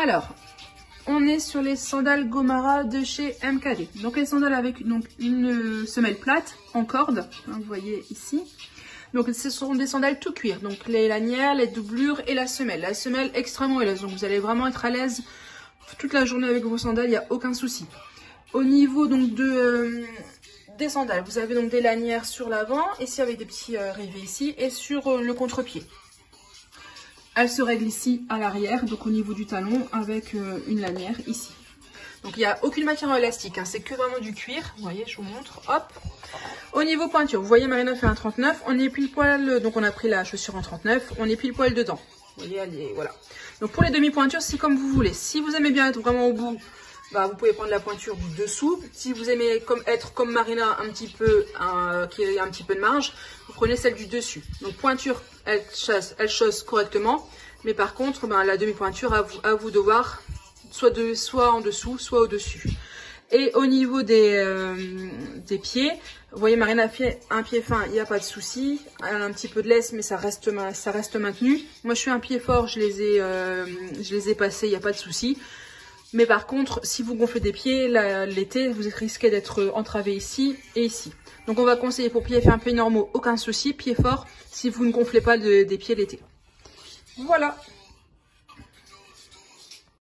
Alors, on est sur les sandales Gomara de chez MKD. Donc les sandales avec donc, une semelle plate en corde, hein, vous voyez ici. Donc ce sont des sandales tout cuir, donc les lanières, les doublures et la semelle. La semelle extrêmement aise, donc vous allez vraiment être à l'aise toute la journée avec vos sandales, il n'y a aucun souci. Au niveau donc de, euh, des sandales, vous avez donc des lanières sur l'avant, ici avec des petits euh, rivets ici, et sur euh, le contre-pied. Elle se règle ici à l'arrière, donc au niveau du talon, avec une lanière ici. Donc il n'y a aucune matière élastique, hein. c'est que vraiment du cuir. Vous voyez, je vous montre. Hop. Au niveau pointure, vous voyez Marina fait un 39. On est pile poil, donc on a pris la chaussure en 39. On est pile poil dedans. Vous voyez, elle voilà. Donc pour les demi-pointures, c'est comme vous voulez. Si vous aimez bien être vraiment au bout, bah, vous pouvez prendre la pointure du dessous. Si vous aimez être comme Marina, un petit peu, qui a un petit peu de marge, vous prenez celle du dessus. Donc pointure, elle chasse, elle chausse correctement. Mais par contre, bah, la demi-pointure, à vous, de voir soit, en dessous, soit au-dessus. Et au niveau des, euh, pieds, vous voyez Marina un pied fin, il n'y a pas de souci. Elle a un petit peu de laisse, mais ça reste, ça reste maintenu. Moi je suis un pied fort, je les ai, euh, je les ai passés, il n'y a pas de souci. Mais par contre, si vous gonflez des pieds, l'été, vous risquez d'être entravé ici et ici. Donc on va conseiller pour pieds un pieds normaux, aucun souci. Pied fort, si vous ne gonflez pas des pieds l'été. Voilà